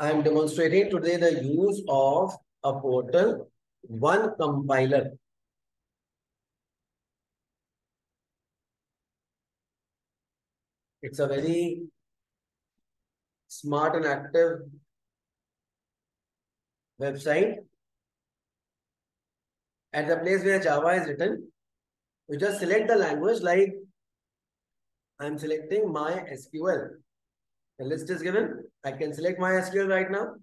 I am demonstrating today the use of a portal, OneCompiler. It's a very smart and active website. At the place where Java is written, you just select the language like I'm selecting MySQL. The list is given. I can select MySQL right now.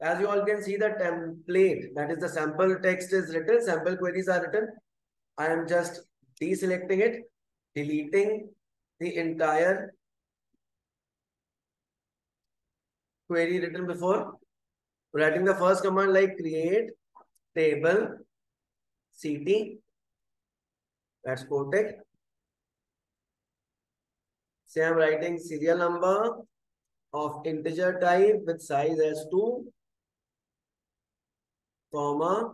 As you all can see the template, that is the sample text is written, sample queries are written. I am just deselecting it, deleting the entire query written before. Writing the first command like create table ct that's coreTech. Say I'm writing serial number of integer type with size as 2, comma,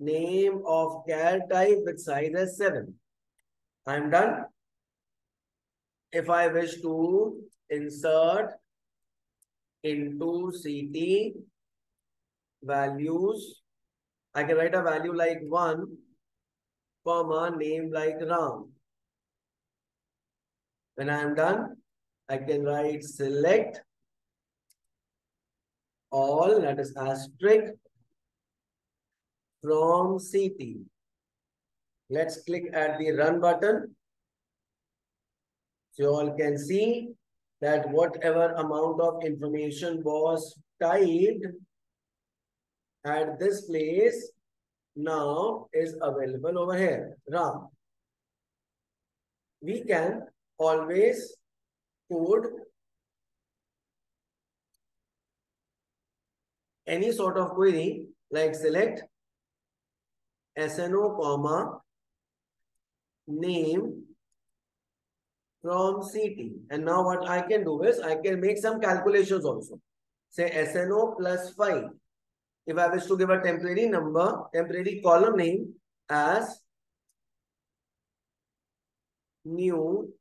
name of char type with size as 7. I'm done. If I wish to insert into CT values, I can write a value like 1, comma, name like Ram. When I am done, I can write select all, that is asterisk, from CT. Let's click at the run button. So you all can see that whatever amount of information was typed at this place now is available over here, Ram. We can always code any sort of query like select SNO comma name from CT. And now what I can do is I can make some calculations also. Say SNO plus 5. If I wish to give a temporary number, temporary column name as new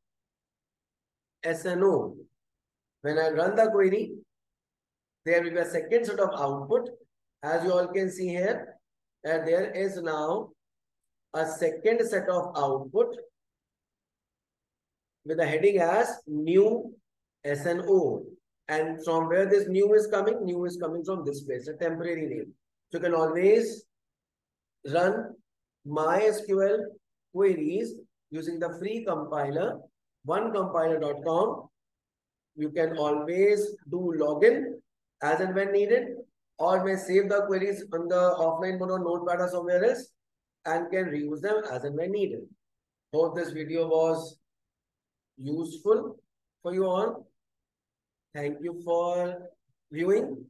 SNO. When I run the query, there will be a second set of output. As you all can see here, and there is now a second set of output with the heading as new SNO. And from where this new is coming, new is coming from this place, a temporary name. So you can always run MySQL queries using the free compiler onecompiler.com. You can always do login as and when needed or may save the queries on the offline mode on notepad or somewhere else and can reuse them as and when needed. Hope this video was useful for you all. Thank you for viewing.